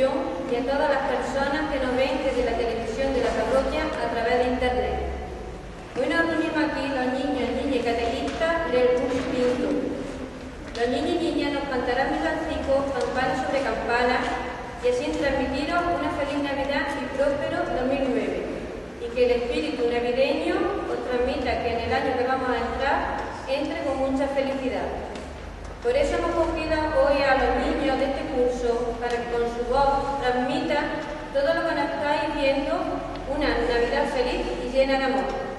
Y a todas las personas que nos ven desde la televisión de la parroquia a través de internet. Hoy nos reunimos aquí los niños y niñas catequistas del instituto. Los niños y niñas nos cantarán villancicos, campana sobre campana y así transmitiros una feliz Navidad y próspero 2009 y que el espíritu navideño os transmita que en el año que vamos a entrar entre con mucha felicidad. Por eso hemos para que con su voz transmitan todo lo que nos estáis viendo, una Navidad feliz y llena de amor.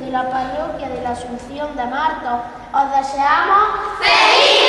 De la parroquia de la Asunción de Marta, os deseamos ¡Feliz